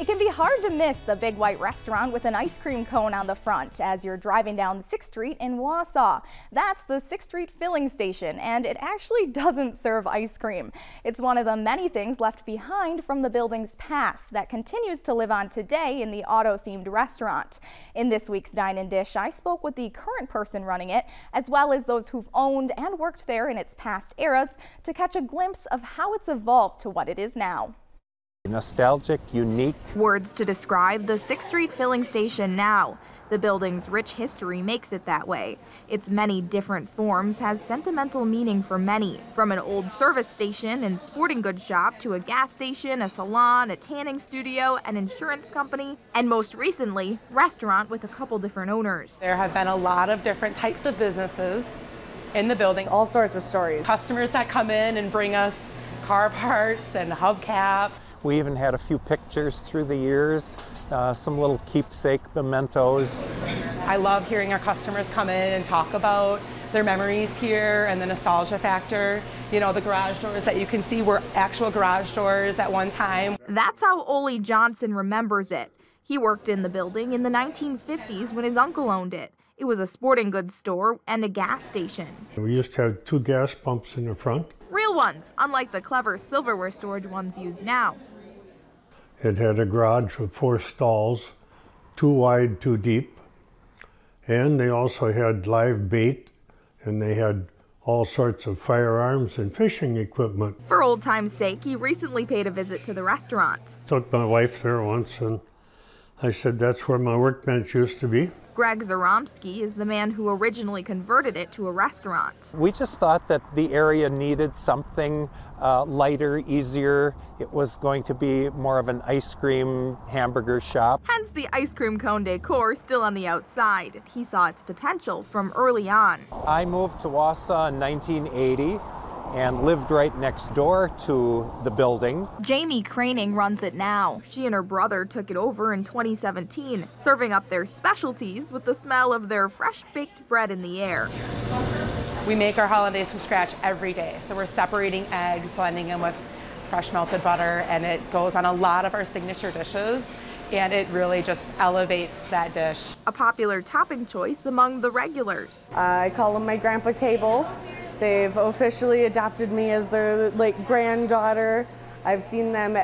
It can be hard to miss the Big White Restaurant with an ice cream cone on the front as you're driving down 6th Street in Wausau. That's the 6th Street filling station, and it actually doesn't serve ice cream. It's one of the many things left behind from the building's past that continues to live on today in the auto-themed restaurant. In this week's Dine and Dish, I spoke with the current person running it, as well as those who've owned and worked there in its past eras to catch a glimpse of how it's evolved to what it is now. Nostalgic, unique. Words to describe the 6th Street filling station now. The building's rich history makes it that way. Its many different forms has sentimental meaning for many, from an old service station and sporting goods shop to a gas station, a salon, a tanning studio, an insurance company, and most recently, restaurant with a couple different owners. There have been a lot of different types of businesses in the building. All sorts of stories. Customers that come in and bring us car parts and hubcaps. We even had a few pictures through the years, uh, some little keepsake mementos. I love hearing our customers come in and talk about their memories here and the nostalgia factor. You know, the garage doors that you can see were actual garage doors at one time. That's how Ole Johnson remembers it. He worked in the building in the 1950s when his uncle owned it. It was a sporting goods store and a gas station. We used to have two gas pumps in the front. Real ones, unlike the clever silverware storage ones used now. It had a garage with four stalls, two wide, two deep. And they also had live bait and they had all sorts of firearms and fishing equipment. For old time's sake, he recently paid a visit to the restaurant. Took my wife there once and I said, that's where my workbench used to be. Greg Zaromsky is the man who originally converted it to a restaurant. We just thought that the area needed something uh, lighter, easier. It was going to be more of an ice cream hamburger shop. Hence the ice cream cone decor still on the outside. He saw its potential from early on. I moved to Wausau in 1980 and lived right next door to the building. Jamie Craning runs it now. She and her brother took it over in 2017, serving up their specialties with the smell of their fresh baked bread in the air. We make our hollandaise from scratch every day. So we're separating eggs, blending them with fresh melted butter, and it goes on a lot of our signature dishes and it really just elevates that dish. A popular topping choice among the regulars. Uh, I call them my grandpa table. They've officially adopted me as their like granddaughter. I've seen them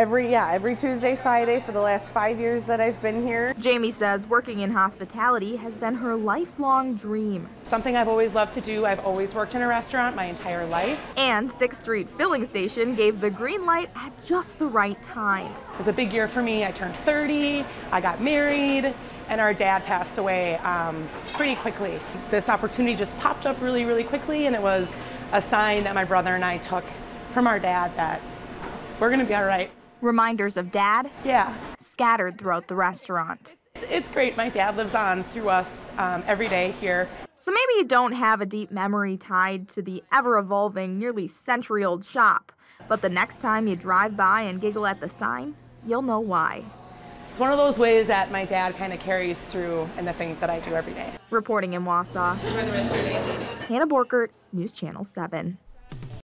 every yeah every Tuesday Friday for the last five years that I've been here. Jamie says working in hospitality has been her lifelong dream. Something I've always loved to do. I've always worked in a restaurant my entire life. And 6th Street Filling Station gave the green light at just the right time. It was a big year for me. I turned 30. I got married and our dad passed away um, pretty quickly. This opportunity just popped up really, really quickly, and it was a sign that my brother and I took from our dad that we're going to be all right. Reminders of dad? Yeah. Scattered throughout the restaurant. It's great. My dad lives on through us um, every day here. So maybe you don't have a deep memory tied to the ever evolving, nearly century old shop, but the next time you drive by and giggle at the sign, you'll know why. It's one of those ways that my dad kind of carries through in the things that I do every day. Reporting in Wausau, Hannah Borkert, News Channel 7.